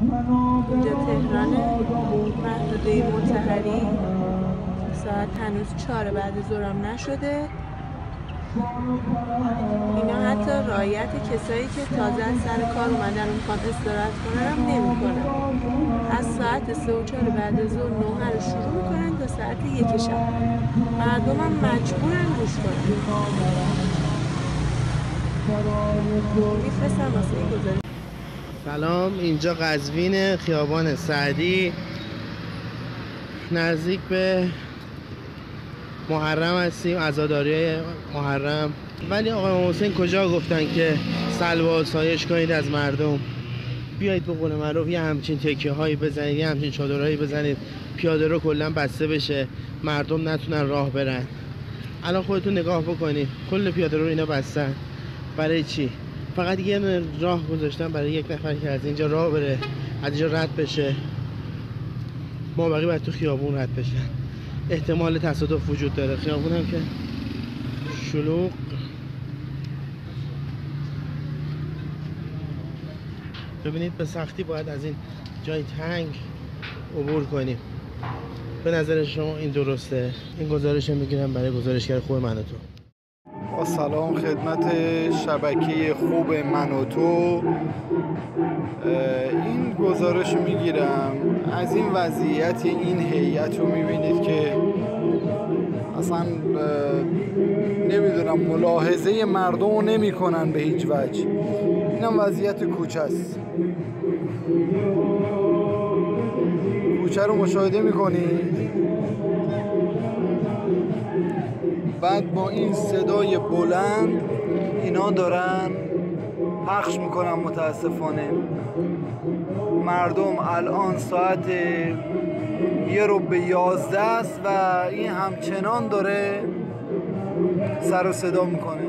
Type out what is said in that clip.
اینجا تهرانه. محدوده متحری ساعت هنوز چهار بعد زورم نشده. اینا حتی رایت کسایی که تازه از سر کار اومدن می‌خوان استراحت کنن هم نمی‌کنن. از ساعت سه و چهار بعد ظهر نوه رو شروع می‌کنن تا ساعت یک شب. مردم هم مجبورن گوش کنن. میفرستم واسه این گذاری سلام اینجا قزوین خیابان سعدی. نزدیک به محرم هستیم عزاداری محرم. ولی آقای حسین کجا گفتن که سلوا آسایش کنید از مردم؟ بیایید به قول معروف یه همچین تکیه هایی بزنید یه همچین چادرهایی بزنید. پیاده رو کلا بسته بشه مردم نتونن راه برن. الان خودتون نگاه بکنید کل پیاده رو اینا بستن. برای چی؟ فقط یه راه گذاشتن برای یک نفر که از اینجا راه بره از اینجا رد بشه. ما بقیه باید تو خیابون رد بشن. احتمال تصادف وجود داره. خیابون هم که شلوغ. ببینید به سختی باید از این جای تنگ عبور کنیم. به نظر شما این درسته؟ این گزارش می‌گیرم برای گزارشگر خوب من تو. با سلام خدمت شبکه خوب من و تو. این گزارش رو می‌گیرم. از این وضعیت این هیئت رو می‌بینید که اصلا نمی‌دونم ملاحظه مردم رو نمی کنن به هیچ وجه. اینم وضعیت کوچه است. کوچه رو مشاهده می‌کنید بعد با این صدای بلند اینا دارن پخش می‌کنن متاسفانه. مردم الان ساعت یه رو به یازده است و این همچنان داره سر و صدا می‌کنه.